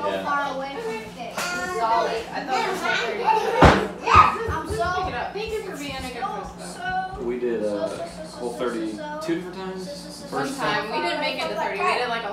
so Yeah. far away from the cake. Solid. I thought it was like thirty. Yeah, I'm Pick so, it up. Thank you for being a good host. so. We did so, uh, so, so, so, whole so, so, different times. so, so, so, One First time we did. We did